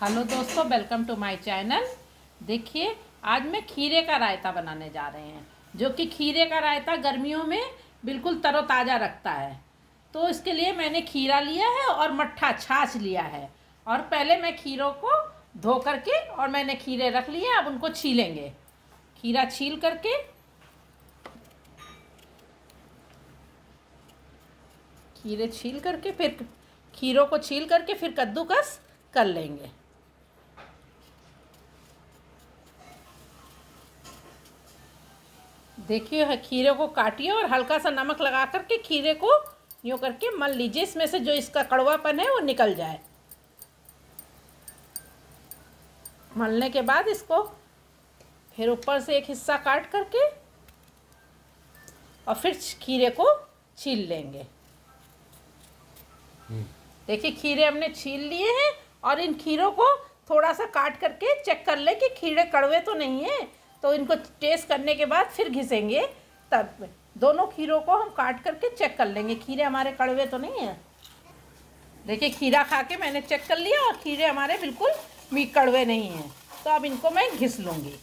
Hello दोस्तों, welcome to my channel. देखिए, आज मैं खीरे का रायता बनाने जा रहे हैं, जो कि खीरे का रायता गर्मियों में बिल्कुल तरोताज़ा रखता है। तो इसके लिए मैंने खीरा लिया है और मट्ठा छाछ लिया है। और पहले मैं खीरों को धो करके और मैंने खीरे रख लिए, अब उनको छीलेंगे। खीरा छील करके खीरे छील करके फिर खीरों को छील करके फिर कद्दूकस कर लेंगे। देखिए खीरे को काटिए और हल्का सा नमक लगा करके खीरे को यूँ करके मल लीजिए। इसमें से जो इसका कड़वापन है वो निकल जाए। मलने के बाद इसको फिर ऊपर से एक हिस्सा काट करके और फिर खीरे को छील लेंगे। देखिए खीरे हमने छील लिए हैं और इन खीरों को थोड़ा सा काट करके चेक कर ले कि खीरे कड़वे तो नहीं है तो इनको टेस्ट करने के बाद फिर घिसेंगे, तब दोनों खीरों को हम काट करके चेक कर लेंगे। खीरे हमारे कड़वे तो नहीं हैं। देखिए, खीरा खा के मैंने चेक कर लिया और खीरे हमारे बिल्कुल भी कड़वे नहीं हैं। तो अब इनको मैं घिस लूँगी।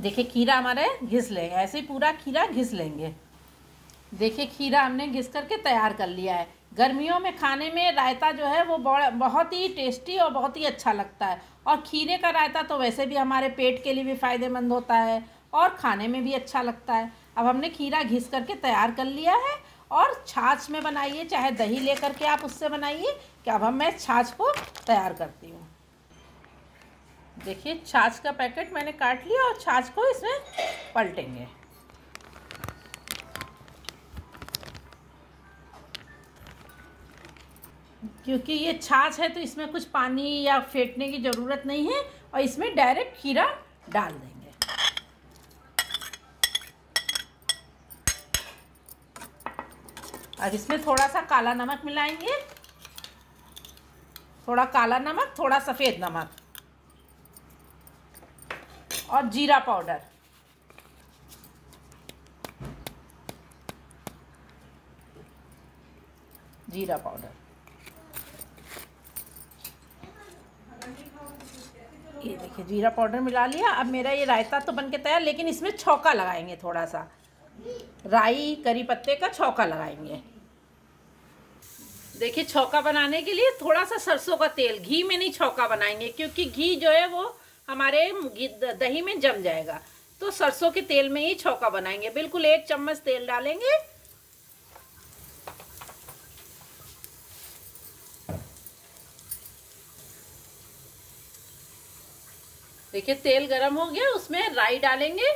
देखिए, खीरा हमारे घिस लेंगे ऐसे ही पूरा खीरा घिस लेंगे। देखिए, खीरा हमने घिस करके तैयार कर लिया है। गर्मियों में खाने में रायता जो है, वो बहुत ही टेस्टी और बहुत ही अच्छा लगता है। और खीरे का रायता तो वैसे भी हमारे पेट के लिए भी फ़ायदेमंद होता है और खाने में भी अच्छा लगता है। अब हमने खीरा घिस करके तैयार कर लिया है और छाछ में बनाइए, चाहे दही लेकर के आप उससे बनाइए, कि अब हम मैं छाछ को तैयार करती हूँ। देखिए, छाछ का पैकेट मैंने काट लिया और छाछ को इसमें पलटेंगे। क्योंकि ये छाछ है तो इसमें कुछ पानी या फेंटने की ज़रूरत नहीं है और इसमें डायरेक्ट खीरा डाल देंगे। और इसमें थोड़ा सा काला नमक मिलाएँगे। थोड़ा काला नमक, थोड़ा सफ़ेद नमक। और जीरा पाउडर। जीरा पाउडर। ये देखिए, जीरा पाउडर मिला लिया। अब मेरा ये रायता तो बन के तैयार, लेकिन इसमें छौका लगाएँगे थोड़ा सा राई, करी पत्ते का छौका लगाएँगे। देखिए, छौका बनाने के लिए थोड़ा सा सरसों का तेल, घी में नहीं छौका बनाएँगे, क्योंकि घी जो है वो हमारे दही में जम जाएगा। तो सरसों के तेल में ही छौका बनाएँगे। बिल्कुल एक चम्मच तेल डालेंगे। देखिए, तेल गरम हो गया, उसमें राई डालेंगे।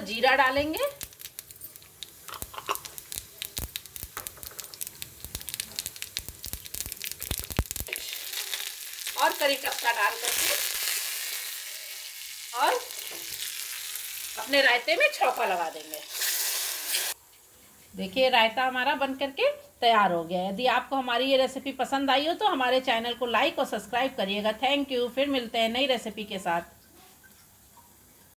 जीरा डालेंगे। और करी पत्ता डाल करके और अपने रायते में छौका लगा देंगे। देखिए, रायता हमारा बन करके तैयार हो गया यदि आपको हमारी ये रेसिपी पसंद आई हो तो हमारे चैनल को लाइक और सब्सक्राइब करिएगा। थैंक यू फिर मिलते हैं नई रेसिपी के साथ।